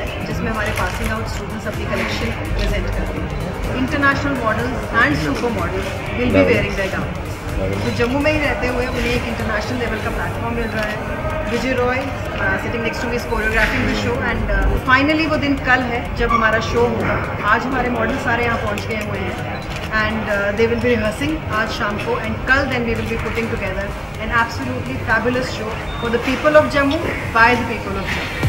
है, जिसमें हमारे पासिंग आउट स्टूडेंट्स अपनी कलेक्शन प्रेजेंट करते हैं। International models and super models will be wearing that out तो जम्मू में ही रहते हुए उन्हें एक इंटरनेशनल लेवल का प्लेटफॉर्म मिल रहा है। Vijay Roy sitting next to me choreographing the show and finally वो दिन कल है जब हमारा शो होगा। आज हमारे मॉडल सारे यहाँ पहुँच गए हुए हैं। And they will will rehearsing आज शाम को एंड कल then we will be putting together an absolutely fabulous show for the people of Jammu by the people of Jammu.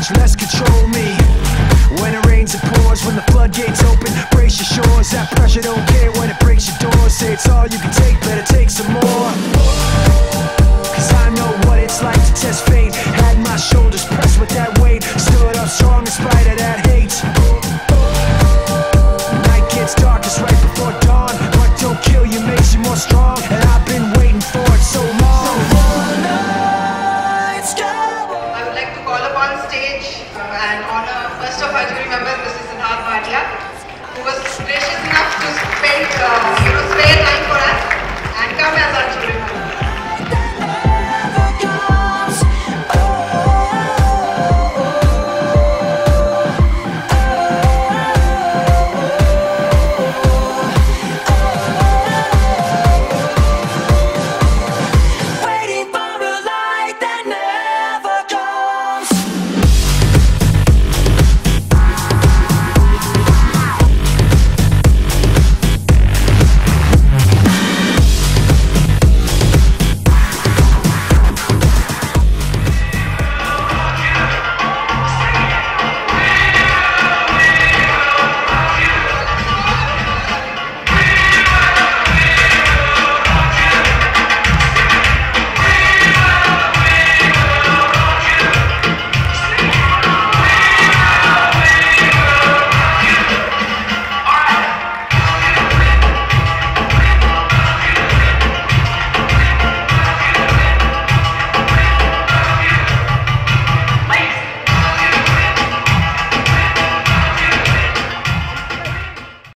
Much less Everybody remember